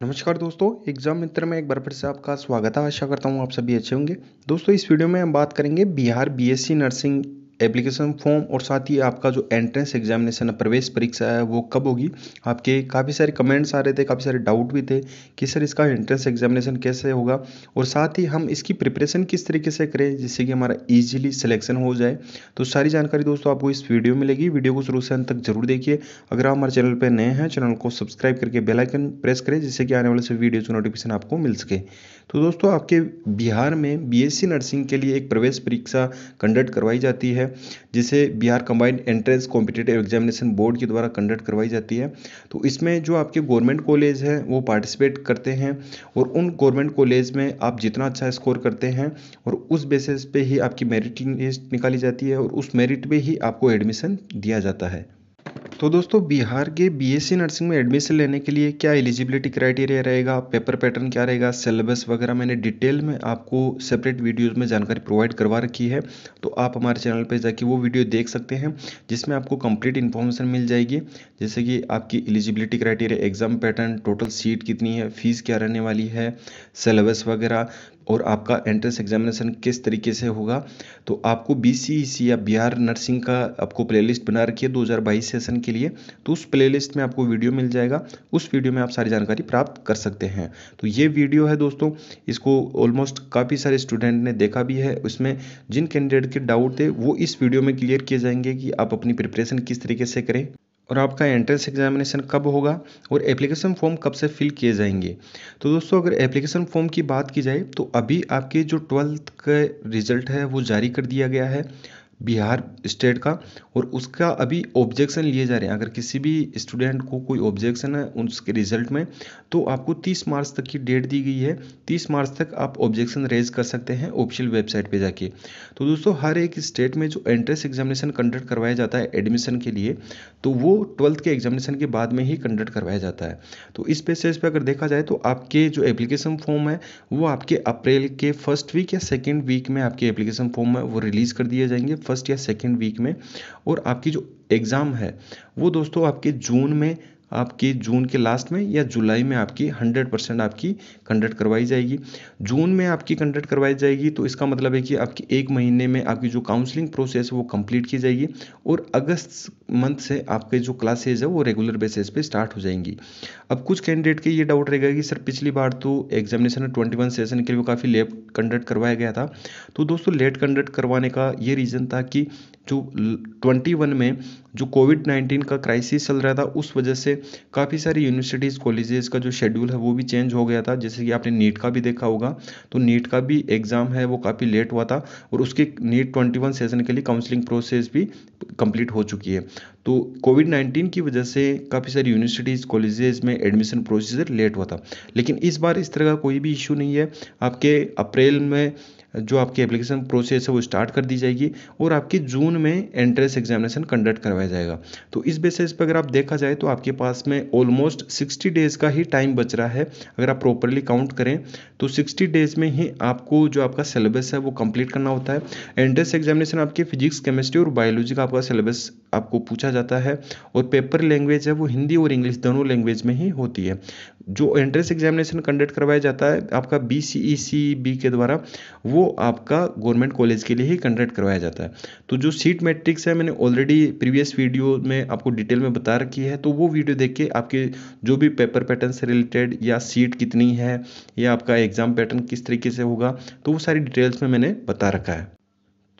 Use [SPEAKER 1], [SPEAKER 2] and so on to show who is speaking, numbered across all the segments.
[SPEAKER 1] नमस्कार दोस्तों, एग्ज़ाम मित्र में एक बार फिर से आपका स्वागत है। आशा करता हूँ आप सभी अच्छे होंगे। दोस्तों, इस वीडियो में हम बात करेंगे Bihar BSc nursing application form और साथ ही आपका जो एंट्रेंस एग्जामिनेशन प्रवेश परीक्षा है, वो कब होगी? आपके काफ़ी सारे कमेंट्स आ रहे थे, काफ़ी सारे डाउट भी थे कि सर इसका एंट्रेंस एग्जामिनेशन कैसे होगा? और साथ ही हम इसकी प्रिपरेशन किस तरीके से करें जिससे कि हमारा ईजिली सिलेक्शन हो जाए? तो सारी जानकारी दोस्तों आपको इस वीडियो में मिलेगी। वीडियो को शुरू से अंत तक ज़रूर देखिए। अगर आप हमारे चैनल पर नए हैं, चैनल को सब्सक्राइब करके बेलाइकन प्रेस करें जिससे कि आने वाले से वीडियो की नोटिफिकेशन आपको मिल सके। तो दोस्तों, आपके बिहार में बीएससी नर्सिंग के लिए एक प्रवेश परीक्षा कंडक्ट करवाई जाती है। जिसे Bihar combined entrance competitive examination board के द्वारा कंडक्ट करवाई जाती है। तो इसमें जो आपके गवर्नमेंट कॉलेज हैं, वो पार्टिसिपेट करते हैं और उन गवर्नमेंट कॉलेज में आप जितना अच्छा स्कोर करते हैं और उस बेसिस पे ही आपकी मेरिट लिस्ट निकाली जाती है और उस मेरिट पे ही आपको एडमिशन दिया जाता है। तो दोस्तों, बिहार के बीएससी नर्सिंग में एडमिशन लेने के लिए क्या एलिजिबिलिटी क्राइटेरिया रहेगा पेपर पैटर्न क्या रहेगा सिलेबस वगैरह मैंने डिटेल में आपको सेपरेट वीडियोस में जानकारी प्रोवाइड करवा रखी है। तो आप हमारे चैनल पर जाके वो वीडियो देख सकते हैं, जिसमें आपको कंप्लीट इन्फॉर्मेशन मिल जाएगी। जैसे कि आपकी eligibility criteria exam pattern total seat कितनी है फ़ीस क्या रहने वाली है सिलेबस वगैरह और आपका एंट्रेंस एग्जामिनेशन किस तरीके से होगा? तो आपको बी या बिहार नर्सिंग का आपको प्लेलिस्ट बना रखी है 2022 सेशन के लिए। तो उस प्लेलिस्ट में आपको वीडियो मिल जाएगा। उस वीडियो में आप सारी जानकारी प्राप्त कर सकते हैं। तो ये वीडियो है दोस्तों। इसको ऑलमोस्ट काफ़ी सारे स्टूडेंट ने देखा भी है। उसमें जिन कैंडिडेट के डाउट थे, वो इस वीडियो में क्लियर किए जाएँगे कि आप अपनी प्रिपरेशन किस तरीके से करें। और आपका एंट्रेंस एग्जामिनेशन कब होगा और एप्लीकेशन फॉर्म कब से फिल किए जाएँगे। तो दोस्तों, अगर एप्लीकेशन फॉर्म की बात की जाए तो अभी आपके जो ट्वेल्थ का रिज़ल्ट है, वो जारी कर दिया गया है। बिहार स्टेट का और उसका अभी ऑब्जेक्शन लिए जा रहे हैं। अगर किसी भी स्टूडेंट को कोई ऑब्जेक्शन है उसके रिज़ल्ट में तो आपको 30 मार्च तक की डेट दी गई है। 30 मार्च तक आप ऑब्जेक्शन रेज कर सकते हैं ऑफिशियल वेबसाइट पे जाके। तो दोस्तों, हर एक स्टेट में जो एंट्रेंस एग्जामिनेशन कंडक्ट करवाया जाता है एडमिशन के लिए तो वो ट्वेल्थ के एग्जामिनेशन के बाद में ही कंडक्ट करवाया जाता है। तो इस बेसिस पर अगर देखा जाए तो आपके जो एप्लीकेशन फॉर्म है, वो आपके अप्रैल के फ़र्स्ट वीक या सेकेंड वीक में आपके एप्लीकेशन फॉर्म है, वो रिलीज़ कर दिए जाएँगे। फ़र्स्ट या सेकेंड वीक में और आपकी जो एग्ज़ाम है, वो दोस्तों आपके जून में आपकी जून के लास्ट में या जुलाई में आपकी हंड्रेड परसेंट आपकी कंडक्ट करवाई जाएगी। जून में आपकी कंडक्ट करवाई जाएगी तो इसका मतलब है कि आपकी एक महीने में आपकी जो काउंसलिंग प्रोसेस है वो कंप्लीट की जाएगी और अगस्त मंथ से आपके जो क्लासेज है वो रेगुलर बेसिस पे स्टार्ट हो जाएँगी। अब कुछ कैंडिडेट के ये डाउट रहेगा कि सर पिछली बार तो एग्जामिनेशन ट्वेंटी वन सेशन के लिए काफ़ी लेट कंडक्ट करवाया गया था। तो दोस्तों लेट कंडक्ट करवाने का ये रीज़न था कि जो ट्वेंटी वन में जो कोविड नाइन्टीन का क्राइसिस चल रहा था, उस वजह से काफ़ी सारी यूनिवर्सिटीज़ कॉलेजेस का जो शेड्यूल है, वो भी चेंज हो गया था। जैसे कि आपने नीट का भी देखा होगा तो नीट का भी एग्ज़ाम है, वो काफ़ी लेट हुआ था और उसके नीट ट्वेंटी वन सेशन के लिए काउंसलिंग प्रोसेस भी कंप्लीट हो चुकी है। तो कोविड नाइन्टीन की वजह से काफ़ी सारी यूनिवर्सिटीज़ कॉलेजेस में एडमिशन प्रोसीजर लेट हुआ था। लेकिन इस बार इस तरह का कोई भी इशू नहीं है। आपके अप्रैल में जो आपकी एप्लीकेशन प्रोसेस है वो स्टार्ट कर दी जाएगी और आपकी जून में एंट्रेंस एग्जामिनेशन कंडक्ट करवाया जाएगा। तो इस बेसिस पर अगर आप देखा जाए तो आपके पास में ऑलमोस्ट सिक्सटी डेज़ का ही टाइम बच रहा है। अगर आप प्रॉपरली काउंट करें तो सिक्सटी डेज़ में ही आपको जो आपका सिलेबस है वो कंप्लीट करना होता है। एंट्रेंस एग्जामिनेशन आपके फिजिक्स केमिस्ट्री और बायोलॉजी का आपका सिलेबस आपको पूछा जाता है और पेपर लैंग्वेज है, वो हिंदी और इंग्लिश दोनों लैंग्वेज में ही होती है। जो एंट्रेंस एग्जामिनेशन कंडक्ट करवाया जाता है, आपका बी सी ई सी बी के द्वारा, वो आपका गवर्नमेंट कॉलेज के लिए ही कंडक्ट करवाया जाता है। तो जो सीट मैट्रिक्स है, मैंने ऑलरेडी प्रीवियस वीडियो में आपको डिटेल में बता रखी है तो वो वीडियो देख के आपके जो भी पेपर पैटर्न से रिलेटेड या सीट कितनी है, या आपका एग्ज़ाम पैटर्न किस तरीके से होगा तो वो सारी डिटेल्स में मैंने बता रखा है।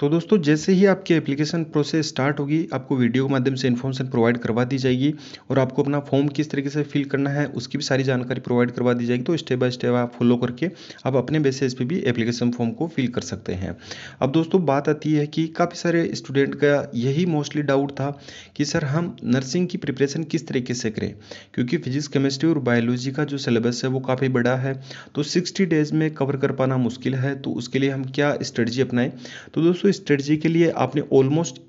[SPEAKER 1] तो दोस्तों, जैसे ही आपकी एप्लीकेशन प्रोसेस स्टार्ट होगी, आपको वीडियो के माध्यम से इन्फॉर्मेशन प्रोवाइड करवा दी जाएगी और आपको अपना फॉर्म किस तरीके से फिल करना है, उसकी भी सारी जानकारी प्रोवाइड करवा दी जाएगी। तो स्टेप बाय स्टेप आप फॉलो करके आप अपने बेसिस पे भी एप्लीकेशन फॉर्म को फिल कर सकते हैं। अब दोस्तों, बात आती है कि काफ़ी सारे स्टूडेंट का यही मोस्टली डाउट था कि सर, हम नर्सिंग की प्रिपरेशन किस तरीके से करें? क्योंकि फिजिक्स केमिस्ट्री और बायोलॉजी का जो सिलेबस है, वो काफ़ी बड़ा है। तो सिक्सटी डेज़ में कवर कर पाना मुश्किल है तो उसके लिए हम क्या स्ट्रेटजी अपनाएँ? तो दोस्तों स्ट्रेटजी के लिए आपने ऑलमोस्ट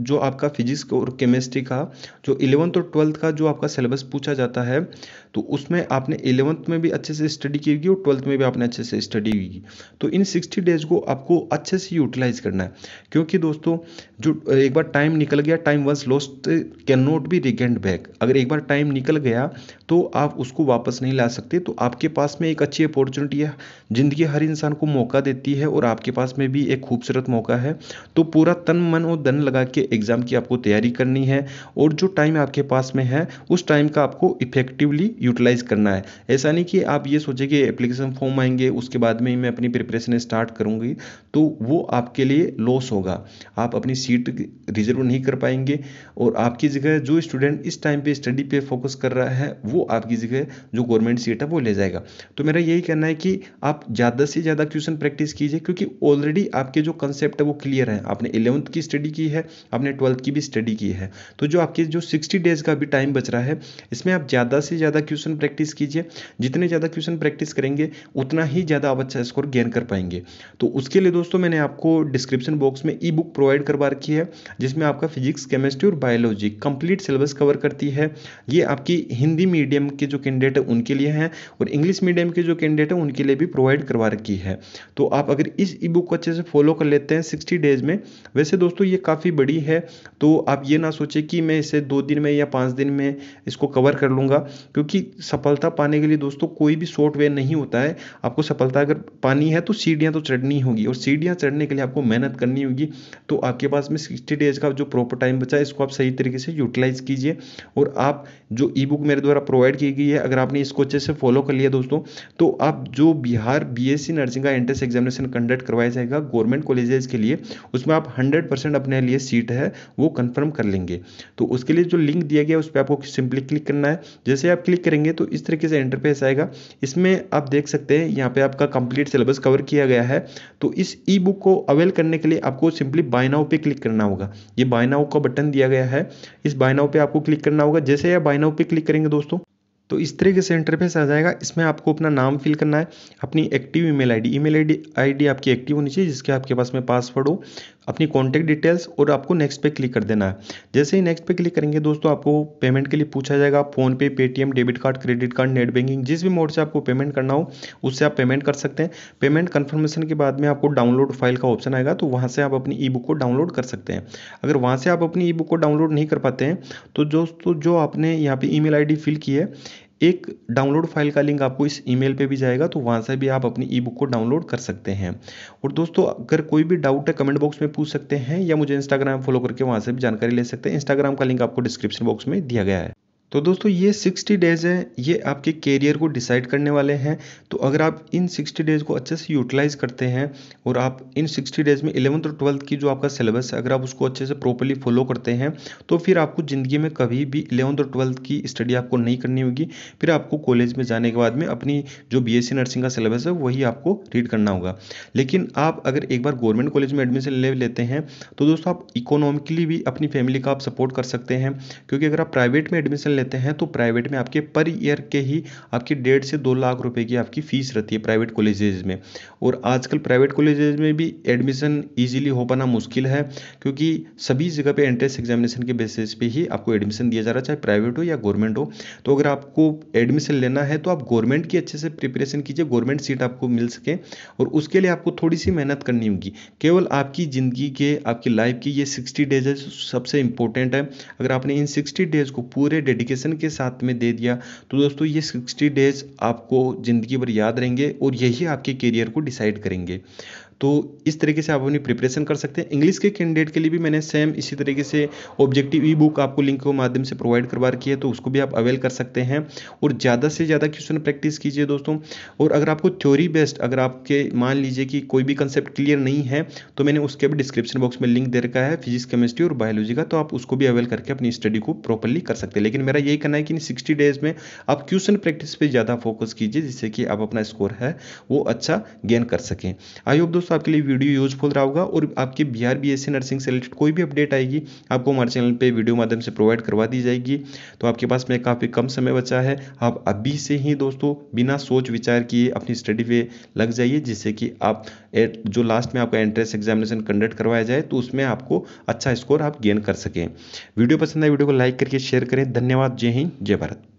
[SPEAKER 1] जो आपका फिजिक्स और केमिस्ट्री का, जो इलेवंथ और ट्वेल्थ का जो आपका सिलेबस पूछा जाता है तो उसमें आपने इलेवंथ में भी अच्छे से स्टडी की होगी और ट्वेल्थ में भी आपने अच्छे से स्टडी की होगी। तो इन सिक्सटी डेज़ को आपको अच्छे से यूटिलाइज करना है। क्योंकि दोस्तों, जो, एक बार टाइम निकल गया time once lost can not be regained back अगर एक बार टाइम निकल गया तो आप उसको वापस नहीं ला सकते। तो आपके पास में एक अच्छी अपॉर्चुनिटी है। ज़िंदगी हर इंसान को मौका देती है और आपके पास में भी एक खूबसूरत मौका है। तो पूरा तन, मन और धन लगा के एग्ज़ाम की आपको तैयारी करनी है और जो टाइम आपके पास में है, उस टाइम का आपको इफेक्टिवली यूटिलाइज करना है। ऐसा नहीं कि आप ये सोचें कि एप्लीकेशन फॉर्म आएँगे, उसके बाद में ही मैं अपनी प्रिपरेशन स्टार्ट करूँगी। तो वो आपके लिए लॉस होगा। आप अपनी सीट रिज़र्व नहीं कर पाएँगे और आपकी जगह जो स्टूडेंट इस टाइम पे स्टडी पे फोकस कर रहा है, वो आपकी जगह जो गवर्नमेंट सीट है, वो ले जाएगा। तो मेरा यही कहना है कि आप ज़्यादा से ज़्यादा क्वेश्चन प्रैक्टिस कीजिए, क्योंकि ऑलरेडी आपके जो कंसेप्ट है, वो क्लियर है। आपने इलेवंथ की स्टडी की है, आपने ट्वेल्थ की भी स्टडी की है। तो जो आपके जो सिक्सटी डेज़ का भी टाइम बच रहा है, इसमें आप ज़्यादा से ज़्यादा क्वेश्चन प्रैक्टिस कीजिए। जितने ज़्यादा क्वेश्चन प्रैक्टिस करेंगे, उतना ही ज़्यादा आप अच्छा स्कोर गेन कर पाएँगे। तो उसके लिए दोस्तों मैंने आपको डिस्क्रिप्शन बॉक्स में ई बुक प्रोवाइड करवा रखी है, जिसमें आपका फिजिक्स केमिस्ट्री और बायोलॉजी कंप्लीट सिलेबस कवर करती है। ये आपकी हिंदी मीडियम के जो कैंडिडेट है, उनके लिए हैं और इंग्लिश मीडियम के जो कैंडिडेट है, उनके लिए भी प्रोवाइड करवा रखी है। तो आप अगर इस ई बुक को अच्छे से फॉलो कर लेते हैं सिक्सटी डेज़ में, वैसे दोस्तों, ये काफ़ी बड़ी है तो आप ये ना सोचें कि मैं इसे दो दिन में या पाँच दिन में इसको कवर कर लूँगा, क्योंकि सफलता पाने के लिए दोस्तों, कोई भी शॉर्ट वे नहीं होता है। आपको सफलता अगर पानी है तो सीढ़ियाँ तो चढ़नी होगी और सीढ़ियाँ चढ़ने के लिए आपको मेहनत करनी होगी तो आपके पास में सिक्सटी डेज़ का जो प्रॉपर टाइम बचा है, इसको आप सही तरीके से यूटिलाइज कीजिए और आप जो ई बुक मेरे द्वारा प्रोवाइड की गई है, अगर आपने इसको अच्छे से फॉलो कर लिया दोस्तों तो आप जो बिहार बीएससी नर्सिंग का एंट्रेंस एग्जामिनेशन कंडक्ट करवाया जाएगा गवर्नमेंट कॉलेजेस के लिए, उसमें आप हंड्रेड अपने लिए सीट है, वो कन्फर्म कर लेंगे। तो उसके लिए जो लिंक दिया गया उस पर आपको सिंपली क्लिक करना है। जैसे आप क्लिक करेंगे तो इस तरीके से इंटरफेस आएगा। इसमें आप देख सकते हैं, यहाँ पे आपका कंप्लीट सिलेबस कवर किया गया है। तो इस ई बुक को अवेल करने के लिए आपको सिंपली बाय नाउ पे क्लिक करना होगा। ये बाय नाउ का बटन दिया गया है। इस बाय नाउ पे आपको क्लिक करना होगा। जैसे आप बाय नाउ पे क्लिक करेंगे दोस्तों तो इस तरीके से इंटरफेस आ जाएगा। इसमें आपको अपना नाम फिल करना है। अपनी active email ID email ID आपकी एक्टिव होनी चाहिए, जिसके आपके पास में पासवर्ड हो। अपनी कॉन्टैक्ट डिटेल्स और आपको नेक्स्ट पे क्लिक कर देना है। जैसे ही नेक्स्ट पे क्लिक करेंगे दोस्तों, आपको पेमेंट के लिए पूछा जाएगा फ़ोन पे Paytm debit card credit card net banking जिस भी मोड से आपको पेमेंट करना हो, उससे आप पेमेंट कर सकते हैं। पेमेंट कन्फर्मेशन के बाद में आपको डाउनलोड फ़ाइल का ऑप्शन आएगा तो वहाँ से आप अपनी ई बुक को डाउनलोड कर सकते हैं। अगर वहाँ से आप अपनी ई बुक को डाउनलोड नहीं कर पाते हैं तो दोस्तों, जो आपने यहाँ पे ईमेल आईडी फिल की है एक डाउनलोड फ़ाइल का लिंक आपको इस ईमेल पे भी जाएगा तो वहाँ से भी आप अपनी ई बुक को डाउनलोड कर सकते हैं। और दोस्तों, अगर कोई भी डाउट है, कमेंट बॉक्स में पूछ सकते हैं, या मुझे इंस्टाग्राम फॉलो करके वहाँ से भी जानकारी ले सकते हैं। इंस्टाग्राम का लिंक आपको डिस्क्रिप्शन बॉक्स में दिया गया है। तो दोस्तों, ये 60 डेज़ है, ये आपके कैरियर को डिसाइड करने वाले हैं। तो अगर आप इन 60 डेज़ को अच्छे से यूटिलाइज करते हैं और आप इन 60 डेज़ में इलेवंथ और ट्वेल्थ की जो आपका सिलेबस है, अगर आप उसको अच्छे से प्रॉपरली फॉलो करते हैं तो फिर आपको ज़िंदगी में कभी भी इलेवंथ और ट्वेल्थ की स्टडी आपको नहीं करनी होगी। फिर आपको कॉलेज में जाने के बाद में अपनी जो बीएससी नर्सिंग का सिलेबस है, वही आपको रीड करना होगा। लेकिन आप अगर एक बार गवर्नमेंट कॉलेज में एडमिशन ले लेते हैं तो दोस्तों आप इकोनॉमिकली भी अपनी फैमिली का आप सपोर्ट कर सकते हैं, क्योंकि अगर आप प्राइवेट में एडमिशन लेते हैं तो प्राइवेट में आपके पर ईयर के ही आपकी डेढ़ से दो लाख रुपए की आपकी फ़ीस रहती है प्राइवेट कॉलेजेज में। और आजकल प्राइवेट कॉलेजेज में भी एडमिशन ईजिली हो पाना मुश्किल है, क्योंकि सभी जगह पे एंट्रेंस एग्जामिनेशन के बेसिस पे ही आपको एडमिशन दिया जा रहा है, चाहे प्राइवेट हो या गवर्नमेंट हो। तो अगर आपको एडमिशन लेना है तो आप गवर्नमेंट की अच्छे से प्रिपरेशन कीजिए गवर्नमेंट सीट आपको मिल सके। और उसके लिए आपको थोड़ी सी मेहनत करनी होगी। केवल आपकी ज़िंदगी के, आपकी लाइफ की ये सिक्सटी डेज़ सबसे इंपॉर्टेंट है। अगर आपने इन सिक्सटी डेज़ को पूरे डेडिकेशन के साथ में दे दिया। तो दोस्तों, ये सिक्सटी डेज़ आपको ज़िंदगी भर याद रहेंगे और यही आपके करियर को डिसाइड करेंगे। तो इस तरीके से आप अपनी प्रिपरेशन कर सकते हैं। इंग्लिश के कैंडिडेट के लिए भी मैंने सेम इसी तरीके से ऑब्जेक्टिव ई बुक आपको लिंक के माध्यम से प्रोवाइड करवा रखी है तो उसको भी आप अवेल कर सकते हैं। और ज़्यादा से ज़्यादा क्वेश्चन प्रैक्टिस कीजिए दोस्तों। और अगर आपको थ्योरी बेस्ड अगर आपके मान लीजिए कि कोई भी कंसेप्ट क्लियर नहीं है तो मैंने उसके भी डिस्क्रिप्शन बॉक्स में लिंक दे रखा है फिजिक्स केमिस्ट्री और बायोलॉजी का तो आप उसको भी अवेल करके अपनी स्टडी को प्रॉपरली कर सकते हैं। लेकिन मेरा यही कहना है कि सिक्सटी डेज़ में आप क्वेश्चन प्रैक्टिस पर ज़्यादा फोकस कीजिए, जिससे कि आप अपना स्कोर है वो अच्छा गेन कर सकें। आई होप दोस्तों दोस्तों, आपके लिए वीडियो यूजफुल रहा होगा और आपके बिहार बी एस नर्सिंग से रिलेटेड कोई भी अपडेट आएगी, आपको हमारे चैनल पर वीडियो माध्यम से प्रोवाइड करवा दी जाएगी। तो आपके पास में काफ़ी कम समय बचा है। आप अभी से ही दोस्तों, बिना सोच विचार किए अपनी स्टडी पे लग जाइए, जिससे कि आप जो लास्ट में आपका एंट्रेंस एग्जामिनेशन कंडक्ट करवाया जाए तो उसमें आपको अच्छा स्कोर आप गेन कर सकें। वीडियो पसंद आए, वीडियो को लाइक करके शेयर करें। धन्यवाद। जय हिंद, जय भारत।